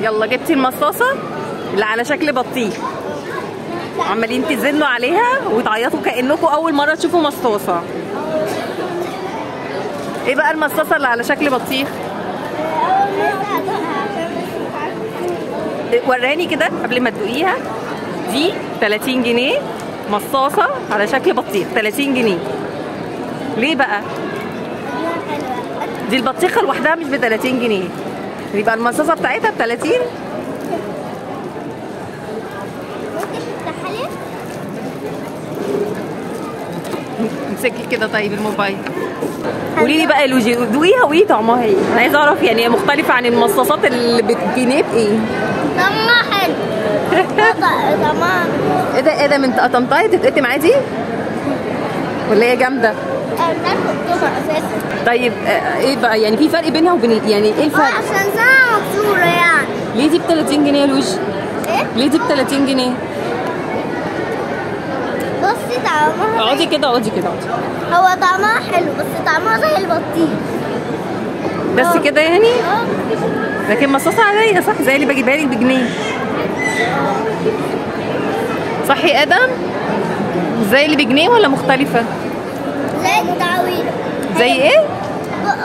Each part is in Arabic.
يلا جبتي المصاصة اللي على شكل بطيخ. عمالين تزنوا عليها وتعيطوا كأنكم أول مرة تشوفوا مصاصة. إيه بقى المصاصة اللي على شكل بطيخ؟ وراني كده قبل ما تدوقيها. دي 30 جنيه. مصاصة على شكل بطيخ. 30 جنيه. ليه بقى؟ دي البطيخة لوحدها مش ب 30 جنيه. يبقى المصاصة بتاعتها ب 30 امسكي كده طيب الموبايل. قولي لي بقى لوجي دوقيها وايه طعمها إيه؟ أنا عايزة اعرف يعني هي مختلفة عن المصاصات اللي بجنيه بإيه. طعمها حلو. طعمها إيه ده إيه ده من قطمتها تتقطم عادي؟ ولا هي جامدة؟ أساسا طيب آه، إيه بقى؟ يعني في فرق بينها وبين يعني إيه آه الفرق عشان سنة مكسورة يعني. ليه دي ب 30 جنيه يا لوجي إيه؟ ليه دي ب 30 جنيه؟ بصي طعمها اقعدي كده اقعدي كده اقعدي هو طعمها حلو بس طعمها زي البطيخ. بس آه. كده يعني؟ آه. لكن مصاصة عادية صح؟ زي اللي بجيبها لك بجنيه. صح يا آدم؟ زي اللي بجنيه ولا مختلفة؟ زي زي إيه؟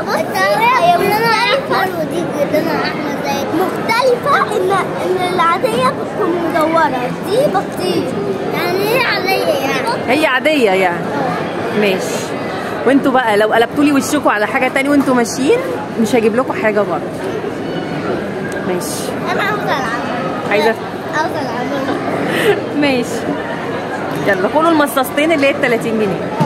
بص هي مختلفة ودي لونها أحمر زي مختلفة إن إن العادية بتكون مدورة. دي بطيخ يعني هي عادية يعني. هي عادية يعني. ماشي. وأنتوا بقى لو قلبتوا لي وشكوا على حاجة تاني وأنتوا ماشيين مش هجيب لكم حاجة برضه. ماشي. أنا عاوزة ألعب. عايزة؟ عاوزة ألعب. ماشي. يلا كلوا المصاصتين اللي هي ب 30 جنيه.